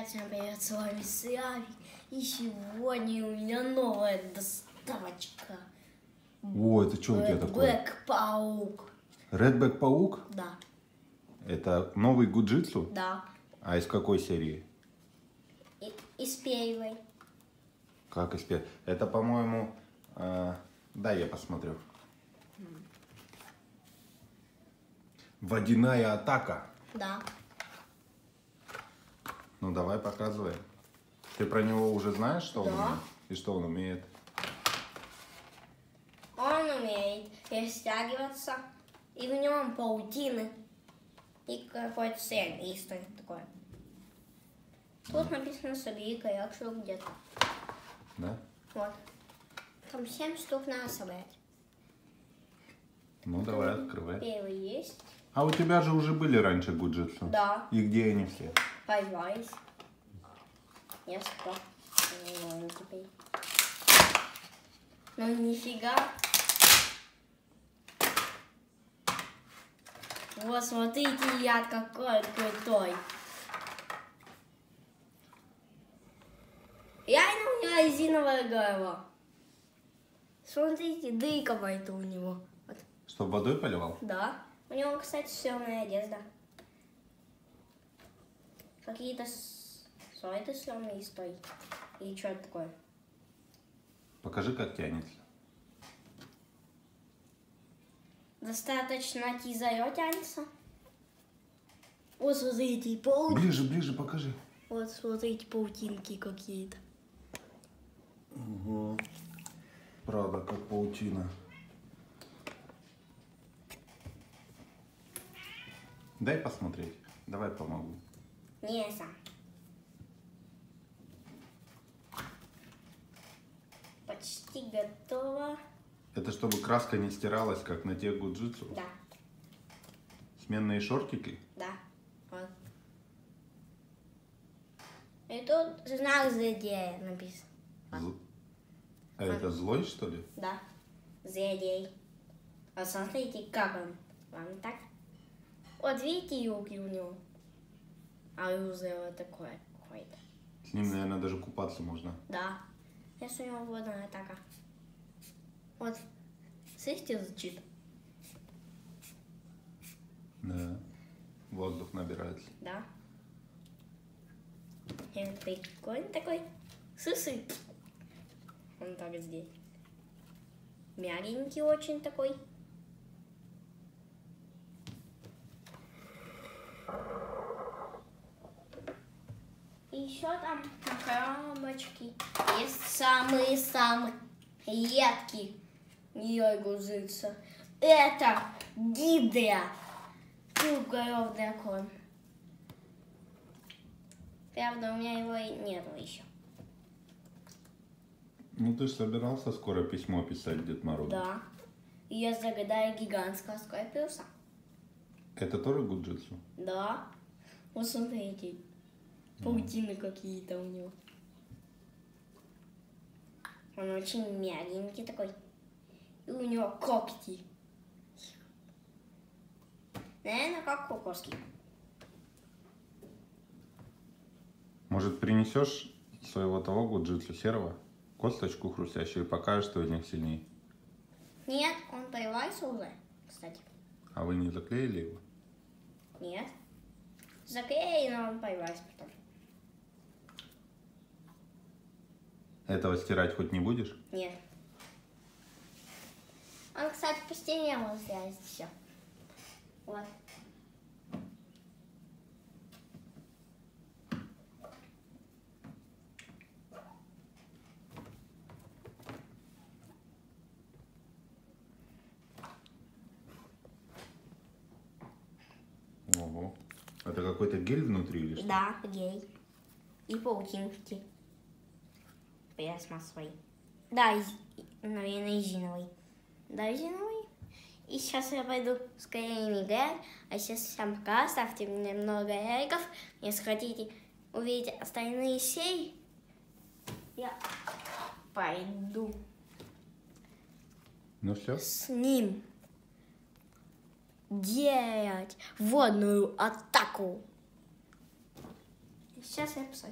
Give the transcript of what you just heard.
Привет, всем привет, с вами Славик. И сегодня у меня новая доставочка. О, это что у тебя такое? Black Паук. Redback паук? Да, Это новый гуджитсу? да. А из какой серии? И, из первой. Как из пер- Это, по-моему... э, Да, я посмотрю. Водяная атака. Да. Ну, давай, показывай. Ты про него уже знаешь, что он Да. умеет? И что он умеет? Он умеет растягиваться. И в нем паутины. И какой-то сцен и что-нибудь такое. Тут написано собери коллекцию где-то. Да? Вот. Там семь штук надо собрать. Ну, давай, открывай. Первый есть. А у тебя же уже были раньше гуджитсу? Да. И где они все? Появились. Несколько. Ну нифига. Вот смотрите, я какой крутой. Реально у него резиновая голова. Смотрите, дыковая-то у него. Вот. Что, водой поливал? Да. У него, кстати, съемная одежда. Какие-то с- слайды съемные стой. И что это такое? Покажи, как тянется. Достаточно тизаё тянется. Вот смотрите, пау... Ближе, ближе покажи. Вот смотрите, паутинки какие-то. Угу. Правда, как паутина. Дай посмотреть. Давай помогу. Не сам. Почти готово. Это чтобы краска не стиралась, как на тех гуджитсу. Да, Сменные шортики. да. Вот. И тут знак злодея написан. Зл- А это злой, что ли? Да, злодей. А смотрите, как он. Вам так? Вот видите, юбки у него. А оружие вот такое какое-то. С ним, наверное, даже купаться можно. Да. Если у него водная атака. Вот. Слышите, звучит? Да. Воздух набирается. Да. И он прикольный такой. Сысы. Он так здесь. Мягенький очень такой. И еще там на коробочке есть самые-самые редкие ее грузится. Это гидра. Круглый дракон. Правда, у меня его и нету еще. Ну ты же собирался скоро письмо писать Дед Морозу. Да. И я загадаю гигантского скорпиуса. Это тоже гуджитсу? Да. Вот смотрите. Паутины какие-то у него. Он очень мягенький такой. И у него когти. Наверное, как кокоски. Может, принесешь своего того гуджитсу серого? Косточку хрустящую и покажешь, что из них сильнее. Нет, он появился уже, кстати. А вы не заклеили его? Нет. Заклеили, но он появился потом. Этого стирать хоть не будешь? Нет. Он, кстати, по стене может взять все. Вот. Ого. Это какой-то гель внутри или что? Да, гей. И паутинки. Пластмассовый. Да, из, наверное, резиновый. Да, резиновый. И сейчас я пойду скорее не играть. А сейчас всем пока. Ставьте мне много лайков. Если хотите увидеть остальные серии, я пойду Ну все. с ним делать водную атаку. Сейчас я псой.